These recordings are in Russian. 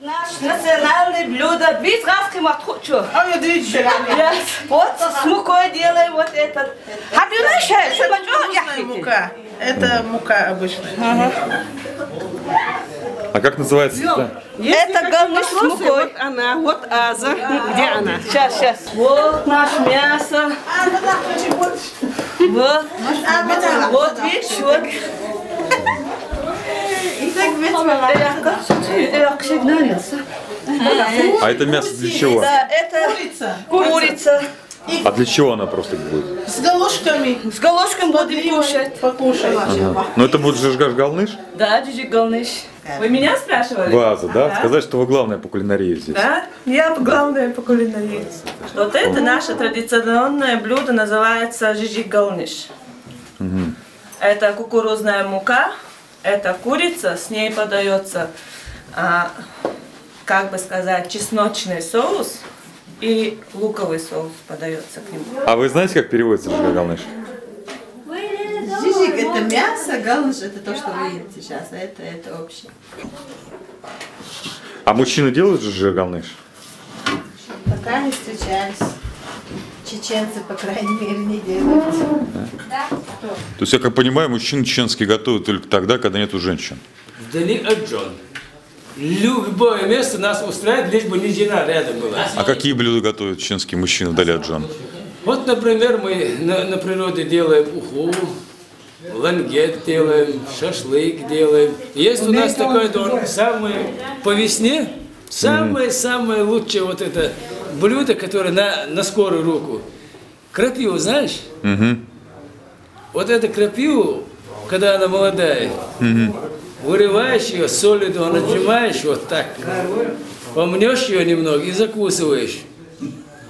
Наш национальное блюдо. Бисравский матхучу. А я движу ранее. Вот с мукой делаем вот этот. Хабюна шай, что Обычная мука. Это мука обычная. А как называется? Да. Это галныш с мукой. Вот она, вот Аза. Где она? Сейчас, сейчас. Вот наше мясо. Вот. Вот, видишь, вот. Я как- я как сигналился. А это мясо для чего? Да, это Курица. курица. А для чего она просто будет? С галушками. С головком будем кушать. Покушай. Ну это будет жижгаш галныш? Да, джиджи галныш. Вы меня спрашивали? Ваза, да? Сказать, что вы главная по кулинарии здесь. Да? Я главная по кулинарии. Вот это наше традиционное блюдо называется жижик галниш. Это кукурузная мука, это курица, с ней подается, а, как бы сказать, чесночный соус и луковый соус подается к нему. А вы знаете, как переводится галныш? Жижик это мясо, галныш это то, что вы едите сейчас, а это, это общее. А мужчины делают жижгаш галныш? Пока не встречались. Чеченцы, по крайней мере, не делают. То есть, я как понимаю, мужчины чеченские готовят только тогда, когда нету женщин. Вдали от Джон. Любое место нас устраивает, лишь бы не жена рядом была. А какие блюда готовят чеченские мужчины вдали от Джон? Вот, например, мы на, на природе делаем уху, лангет делаем, шашлык делаем. Есть у нас такой дом, самый по весне, самое-самое лучшее вот это блюдо, которое на, на скорую руку. Крапиву знаешь? Угу. Вот эту крапиву, когда она молодая, вырываешь ее, солью туда нажимаешь вот так, помнешь ее немного и закусываешь.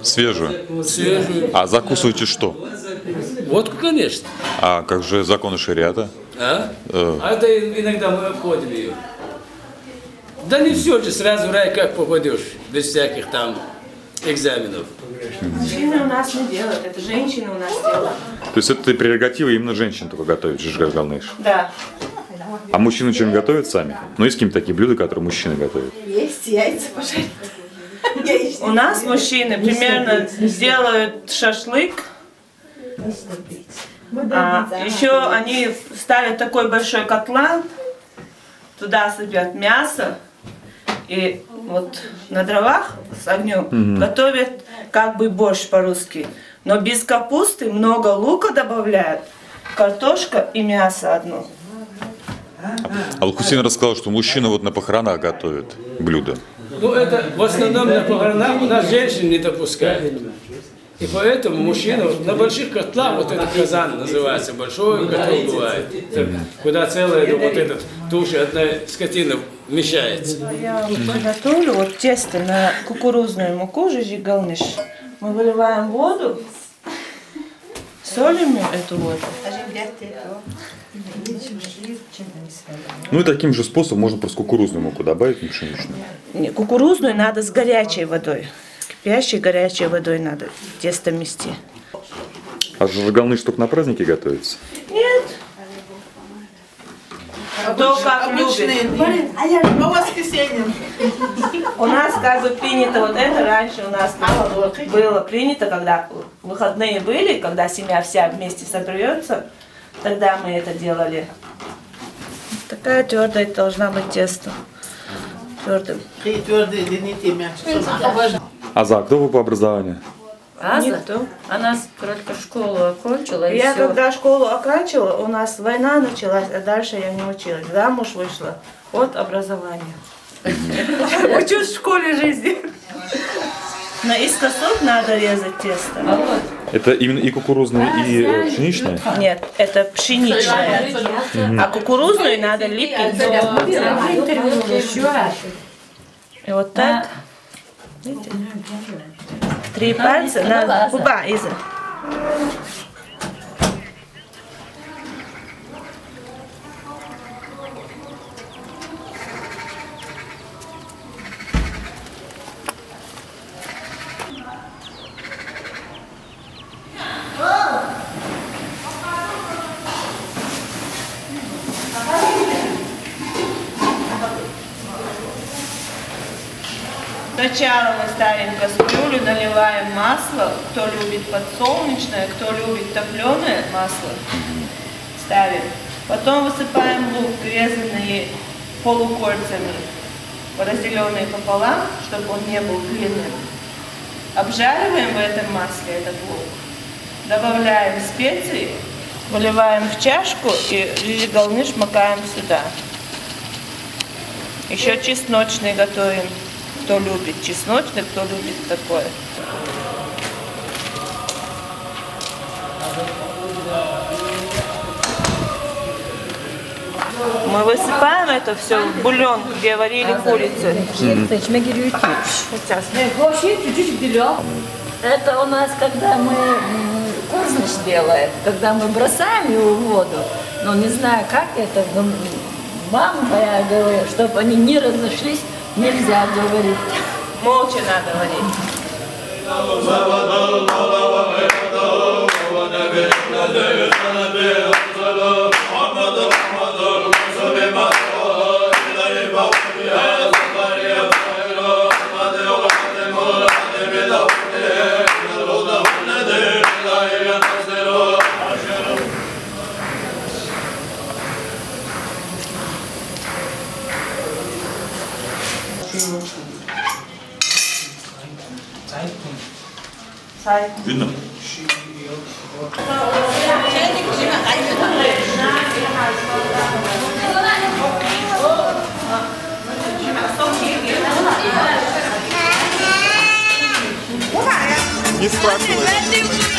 Свежую. Свежую. А закусываете что? Водку, конечно. А как же законы шариата? А? Э. А это иногда мы обходим ее. Да не все же сразу в рай как попадешь, без всяких там экзаменов. Мужчины у нас не делают, это женщины у нас делают. То есть это прерогатива именно женщин только готовить жижгаш галныш. Да. А мужчины что-нибудь готовят сами? Ну, есть какие-то такие блюда, которые мужчины готовят? Есть яйца пожарить. Яичница. У нас мужчины примерно сделают шашлык, а еще они ставят такой большой котлан, туда сыпят мясо, и вот на дровах с огнем готовят как бы борщ по-русски. Но без капусты много лука добавляют, картошка и мясо одно. А Лукусин рассказал, что мужчины вот на похоронах готовят блюда. Ну это в основном на похоронах у нас женщин не допускают. И поэтому мужчина вот на больших котлах, вот этот казан называется, большой котел бывает, куда целая ну, вот этот туша одна скотина вмещается. Я вот приготовлю вот тесто на кукурузную муку жижи галныш. Мы выливаем воду, солим эту воду. Ну и таким же способом можно просто кукурузную муку добавить, не пшеничную. Не, Кукурузную надо с горячей водой. Кипящей горячей водой надо тесто мести. А жижгалныш только на праздники готовится? Кто как любит. дни. По воскресеньям. У нас как бы принято вот это раньше у нас было принято, когда выходные были, когда семья вся вместе соберется, тогда мы это делали. Такая твердая должна быть тесто. Твердым. Такие твердые, мягче. А за кто вы по образованию? Аза? Никто. Она только школу окончила и Я всё. когда школу оканчивала, у нас война началась, а дальше я не училась. Замуж вышла от образования. Учусь в школе жизни. Наискосок надо резать тесто. Это именно и кукурузное, и э, пшеничное? Нет, это пшеничная. А кукурузную надо лепить. И вот так. Видите? Depensa na babaeza. Сначала мы ставим кастрюлю, наливаем масло. Кто любит подсолнечное, кто любит топленое масло, ставим. Потом высыпаем лук, резанный полукольцами, разделенный пополам, чтобы он не был длинным. Обжариваем в этом масле этот лук. Добавляем специи, выливаем в чашку и жижигалныш макаем сюда. Еще чесночный готовим. Кто любит чесночный, кто любит такое. Мы высыпаем это все в бульон, где варили курицу. Сейчас. Это у нас, когда мы курсныш делаем, когда мы бросаем его в воду. Но не знаю, как это, мама моя говорила, чтобы они не разошлись, нельзя говорить. Молча надо варить. Видно? Не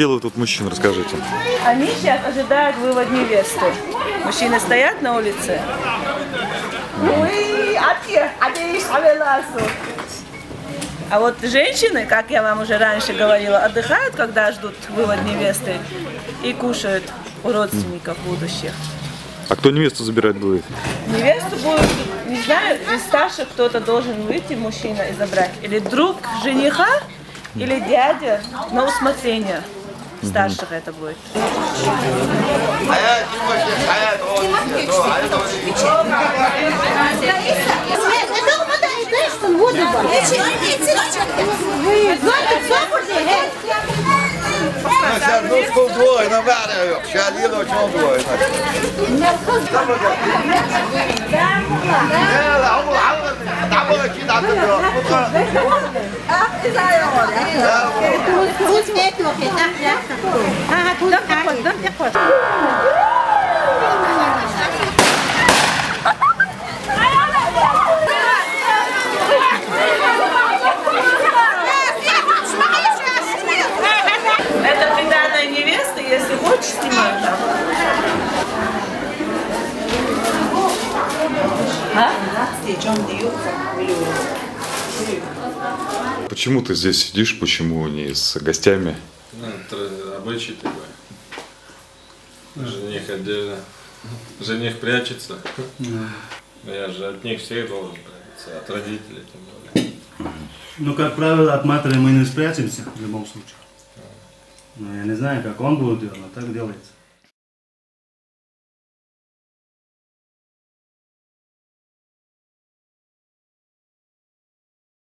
делают тут мужчины, расскажите. Они сейчас ожидают вывод невесты. Мужчины стоят на улице. Авеласу. А вот женщины, как я вам уже раньше говорила, отдыхают, когда ждут вывод невесты и кушают у родственников будущих. А кто невесту забирать будет? Невесту будет, не знаю, из старших кто-то должен выйти, мужчина, и забрать. Или друг жениха, или дядя, на усмотрение старших это будет. Это приданная невесты, если хочешь, снимай там. Почему ты здесь сидишь, почему не с гостями? Ну, это обычай такой. Жених отдельно. Жених прячется. Я же от них всех должен прятаться, от родителей тем более. Ну, как правило, от матери мы не спрячемся в любом случае. Но я не знаю, как он будет делать, но так делается.